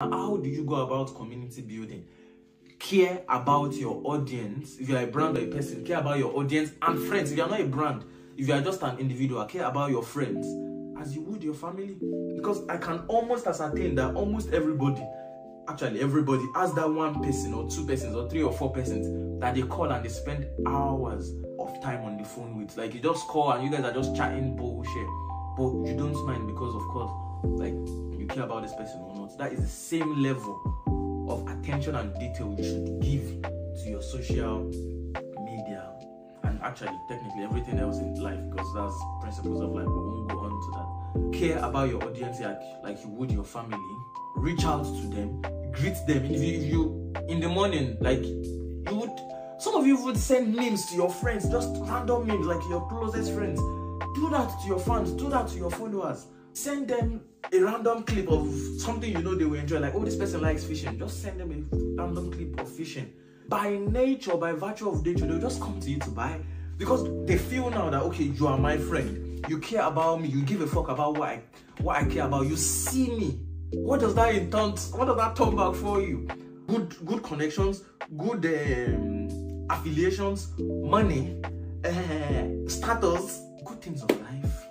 How do you go about community building? Care about your audience. If you're a brand or a person, care about your audience and friends. If you're not a brand, if you are just an individual, care about your friends as you would your family. Because I can almost ascertain that almost everybody, actually everybody, has that one person or two persons or three or four persons that they call and they spend hours of time on the phone with. Like you just call and you guys are just chatting bullshit. But you don't mind because of about this person or not. That is the same level of attention and detail you should give to your social media and actually technically everything else in life because that's principles of life we won't go on to that. Care about your audience like, like you would your family reach out to them greet them. If you, if you in the morning like you would some of you would send memes to your friends just random memes like your closest friends. Do that to your fans do that to your followers send them a random clip of something you know they will enjoy like oh this person likes fishing. Just send them a random clip of fishing. By nature by virtue of nature they'll just come to you to buy. Because they feel now that okay you are my friend. You care about me. You give a fuck about what i what i care about. You see me. What does that in turn what does that turn back for you? Good good connections good um, affiliations money uh, status good things of life